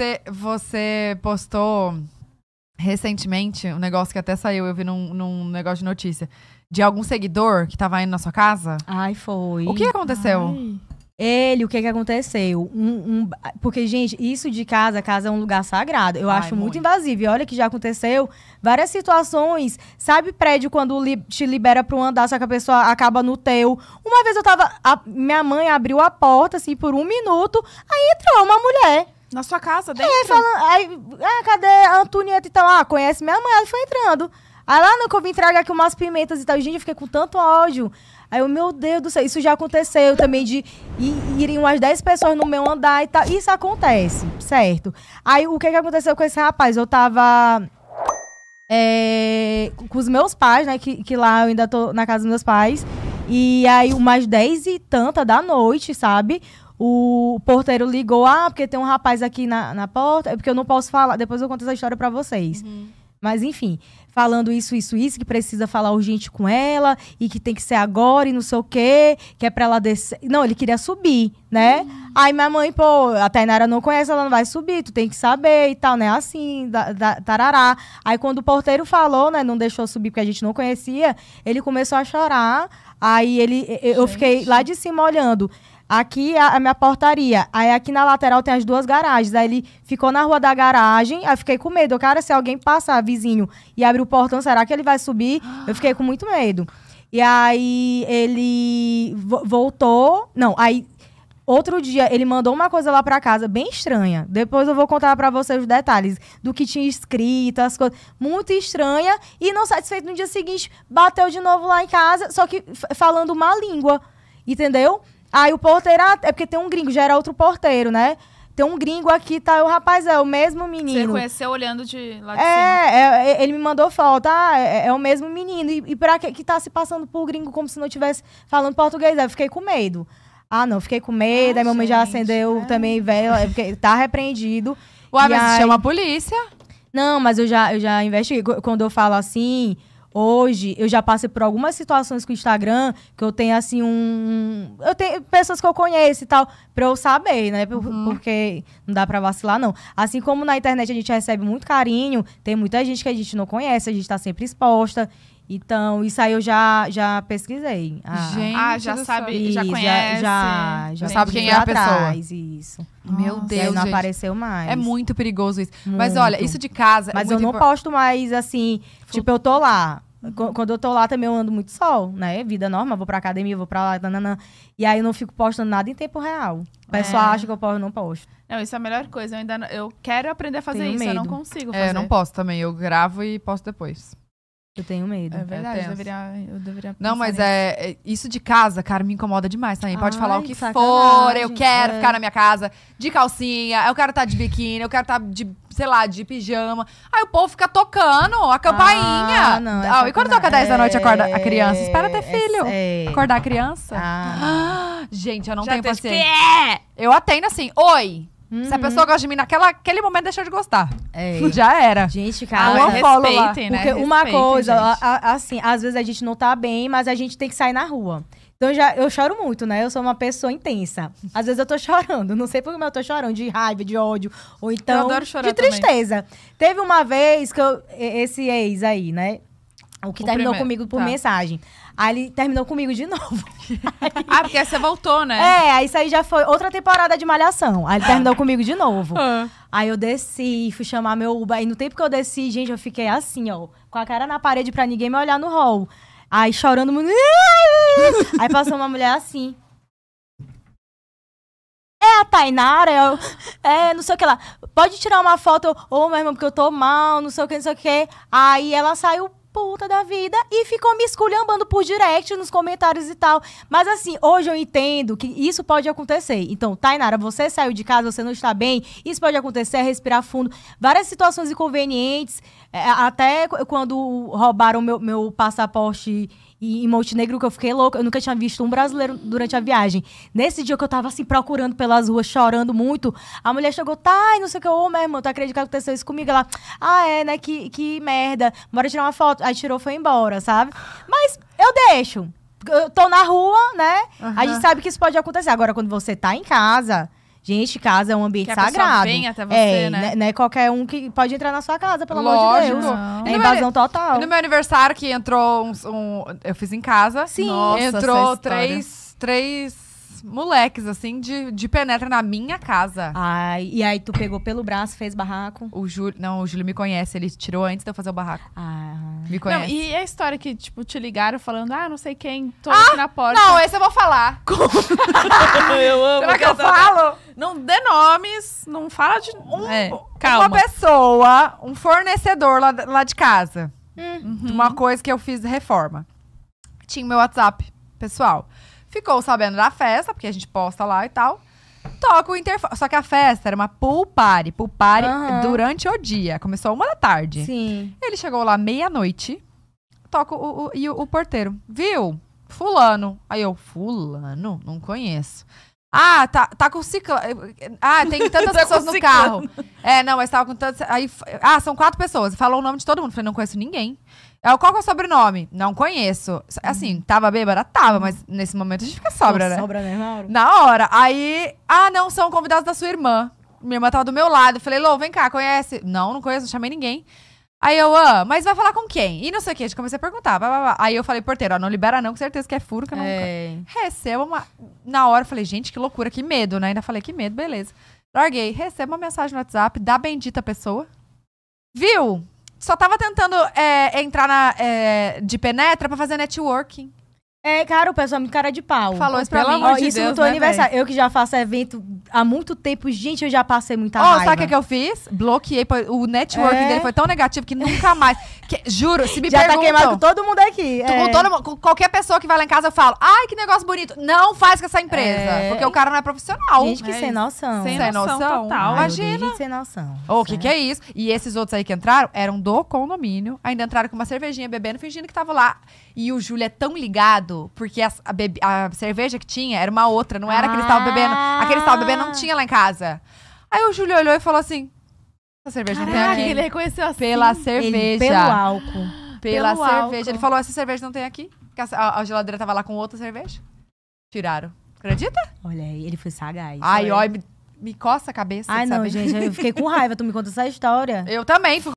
Você, você postou recentemente um negócio que até saiu, eu vi num, num negócio de notícia, de algum seguidor que tava indo na sua casa. Ai, foi. O que aconteceu? Ai. Ele, o que que aconteceu? Um- um- porque, gente, isso de casa, casa é um lugar sagrado. Eu Ai, acho muito muito. invasivo. E olha que já aconteceu várias situações. Sabe prédio quando li- te libera pra um andar, só que a pessoa acaba no teu? Uma vez eu tava... a- minha mãe abriu a porta, assim, por um minuto. Aí entrou uma mulher. Na sua casa, dentro? Aí, falando, aí ah, cadê a Antonieta e tal? Ah, conhece minha mãe? Ela foi entrando. Aí lá no que eu vim entregar aqui umas pimentas e tal. Gente, eu fiquei com tanto ódio. Aí eu, meu Deus do céu, isso já aconteceu também de irem umas 10 pessoas no meu andar e tal. Isso acontece, certo? Aí o que que aconteceu com esse rapaz? Eu tava é, com os meus pais, né? Que, que lá eu ainda tô na casa dos meus pais. E aí, umas 10 e tanta da noite, sabe? O porteiro ligou, ah, porque tem um rapaz aqui na, na porta. É porque eu não posso falar. Depois eu conto essa história pra vocês. Mas enfim, falando isso, isso, isso, que precisa falar urgente com ela e que tem que ser agora e não sei o quê, que é pra ela descer. Não, ele queria subir, né? Aí minha mãe, pô, a Tainara não conhece, ela não vai subir, tu tem que saber e tal, né? Assim, da, da- tarará. Aí quando o porteiro falou, né, não deixou subir porque a gente não conhecia, ele começou a chorar. Aí ele, eu eu fiquei lá de cima olhando. Aqui é a, a minha portaria. Aí aqui na lateral tem as duas garagens. Aí ele ficou na rua da garagem. Aí eu fiquei com medo. Cara, se alguém passar, vizinho, e abrir o portão, será que ele vai subir? Eu fiquei com muito medo. E aí ele vo- voltou. Não, aí outro dia ele mandou uma coisa lá pra casa bem estranha. Depois eu vou contar pra vocês os detalhes do que tinha escrito, as coisas. Muito estranha. E não satisfeito no dia seguinte, bateu de novo lá em casa, só que falando uma língua. Entendeu? Aí o porteiro, é porque tem um gringo, já era outro porteiro, né? Tem um gringo aqui, tá? O rapaz é o mesmo Você menino. conheceu olhando de lá de cima. É, é, é, ele me mandou foto, ah, é, é o mesmo menino. E, e pra que, que tá se passando por gringo como se não estivesse falando português? Aí eu fiquei com medo. Ah, não, fiquei com medo. Ah, aí minha mãe já acendeu é. também, velho. é porque Tá repreendido. E mas aí- chama a polícia. Não, mas eu já, eu já investiguei. Qu- Quando eu falo assim, hoje, eu já passei por algumas situações com o Instagram, que eu tenho assim um. Eu tenho pessoas que eu conheço e tal, pra eu saber, né? Por- Porque não dá pra vacilar, não. Assim como na internet a gente recebe muito carinho, tem muita gente que a gente não conhece, a gente tá sempre exposta. Então, isso aí eu já, já pesquisei. Ah, Gente Ah, já sabe, céu. já isso, conhece. Já, já, Já sabe quem é a pessoa. atrás, Isso. Meu Nossa. Deus, não gente. apareceu mais. É muito perigoso isso. Mas Muito. olha, isso de casa. Mas é eu não impor- posto mais assim, tipo, eu tô lá. Qu- Quando eu tô lá também eu ando muito sol, né? Vida normal, vou pra academia, vou pra lá, nananã. E aí eu não fico postando nada em tempo real. O pessoal É. acha que eu posto, não posto. Não, isso é a melhor coisa. Eu ainda não- eu quero aprender a fazer Tenho isso. Eu não medo. consigo fazer. É, eu não posto também. Eu gravo e posto depois. Eu tenho medo. É verdade, eu deveria, eu deveria Não, mas nisso. é, é- Isso de casa, cara, me incomoda demais também. Pode falar o Ai, que for. Eu quero É. ficar na minha casa de calcinha. Eu quero estar de biquíni. Eu quero estar de, sei lá, de pijama. Aí o povo fica tocando a campainha. Ah, não, é Ah, e quando toca 10 da noite, acorda a criança. É, Espera ter filho. É, é. Acordar a criança. Ah. Ah, gente, eu não Já tenho paciência. Que é? Eu atendo assim, oi. Se a Uhum. pessoa gosta de mim naquela, aquele momento, deixou de gostar. É. Já era. Gente, Ah, cara. eu lá. respeitem, né? Porque uma Respeitem, coisa, gente. a- a- assim, às vezes a gente não tá bem, mas a gente tem que sair na rua. Então já, eu choro muito, né? Eu sou uma pessoa intensa. Às vezes eu tô chorando, não sei por que eu tô chorando, de raiva, de ódio, ou então adoro chorar de também. tristeza. Teve uma vez que eu, esse ex aí, né? O que O terminou primeiro, comigo por tá. mensagem. Aí ele terminou comigo de novo. Ah, porque você voltou, né? É, aí isso aí já foi outra temporada de malhação. Aí ele terminou comigo de novo. Ah. Aí eu desci, fui chamar meu Uber. Aí no tempo que eu desci, gente, eu fiquei assim, ó, com a cara na parede pra ninguém me olhar no hall. Aí chorando muito. Aí passou uma mulher assim. É a Tainara? Eu, é, não sei o que lá. Pode tirar uma foto? Ô, meu irmão, porque eu tô mal, não sei o que, não sei o que. Aí ela saiu puta da vida e ficou me esculhambando por direct nos comentários e tal. Mas assim, hoje eu entendo que isso pode acontecer. Então, Tainara, você saiu de casa, você não está bem, isso pode acontecer, é respirar fundo. Várias situações inconvenientes, é, até qu- quando roubaram meu, meu passaporte e- em Montenegro, que eu fiquei louca. Eu nunca tinha visto um brasileiro durante a viagem. Nesse dia que eu tava assim, procurando pelas ruas, chorando muito, a mulher chegou, tá, e não sei o que, ô, meu irmão, tu acredita que aconteceu isso comigo? Ela, ah, é, né, que, que merda. Bora tirar uma foto. Aí tirou, foi embora, sabe? Mas eu deixo. Eu tô na rua, né? A gente sabe que isso pode acontecer. Agora, quando você tá em casa, Gente, casa é um ambiente Que sagrado. vem até você, é, né? Não é qualquer um que pode entrar na sua casa, pelo amor de Lógico. Deus. Não. É E no invasão total. E no meu aniversário, que entrou uns- um, Eu fiz em casa. Sim. Nossa, essa entrou história. três, moleques, assim, de, de penetra na minha casa. Ai, e aí tu pegou pelo braço, fez barraco. O Júlio. Não, o Júlio me conhece. Ele tirou antes de eu fazer o barraco. Ah. Me Não, conhece. e a história que, tipo, te ligaram falando, ah, não sei quem, tô aqui na porta. Não, esse eu vou falar. eu amo. Será que eu falo? Não dê nomes, não fala de... é, calma. Uma pessoa, um fornecedor lá, lá de casa. Uhum. de Uma coisa que eu fiz reforma. Tinha o meu WhatsApp pessoal. Ficou sabendo da festa, porque a gente posta lá e tal. Toca o interfone. Só que a festa era uma pool party. Pool party Aham. durante o dia. Começou uma da tarde. Sim. Ele chegou lá meia-noite. Toca o, o, e o, o porteiro. Viu? Fulano. Aí eu, fulano? Não conheço. Ah, tá, tá com cicla. Ah, tem tantas Tá pessoas no ciclano. carro. É, não, mas tava com tantas. Aí, ah, são quatro pessoas. Falou o nome de todo mundo. Falei, não conheço ninguém. Eu, qual que é o sobrenome? Não conheço. Assim, tava bêbada? Tava, mas nesse momento a gente fica sobra, Pô, né? Sobra, né, Mauro? Na hora. Aí, ah, não, são convidados da sua irmã. Minha irmã tava do meu lado. Falei, Lô, vem cá, conhece? Não, não conheço, não chamei ninguém. Aí eu, ah, mas vai falar com quem? E não sei o que, a gente comecei a perguntar. blá, blá, blá. Aí eu falei, porteiro, ó, não libera não, com certeza que é furo, que eu não... É. Recebo uma... Na hora eu falei, gente, que loucura, que medo, né? Ainda falei, que medo, beleza. Larguei, recebo uma mensagem no WhatsApp da bendita pessoa. Viu? Só tava tentando é, entrar na, é, de penetra pra fazer networking. É, cara, o pessoal é muito cara de pau. Falou isso pra pelo mim. Ó, de isso Deus, no teu né, aniversário. Eu que já faço evento há muito tempo, gente, eu já passei muita Ó, raiva. sabe o que, que eu fiz? Bloqueei. O networking É. dele foi tão negativo que nunca mais. Que- juro, se me Já tá perguntam... queimado com todo mundo aqui. tu- é. com, todo mundo- com qualquer pessoa que vai lá em casa, eu falo, ai, que negócio bonito. Não faz com essa empresa. É. Porque o cara não é profissional. Gente, que É sem noção. Sem Sem noção, noção. total. Imagina. gente sem noção. O que, que é isso? E esses outros aí que entraram eram do condomínio. Ainda entraram com uma cervejinha bebendo, fingindo que tava lá. E o Júlio é tão ligado, porque a, bebi- a cerveja que tinha era uma outra, não era a que eles estavam bebendo. A que eles estavam bebendo não tinha lá em casa. Aí o Júlio olhou e falou assim: essa cerveja não tem Caraca, aqui. ele reconheceu assim. Pela Ele, cerveja. pelo álcool. Pela Pelo cerveja. álcool. Ele falou: essa cerveja não tem aqui. A, a- a geladeira tava lá com outra cerveja. Tiraram. Acredita? Olha aí, ele foi sagaz. Ai, ó, me, me coça a cabeça. Ai, de não, saber. gente, eu fiquei com raiva. Tu me conta essa história. Eu também. fui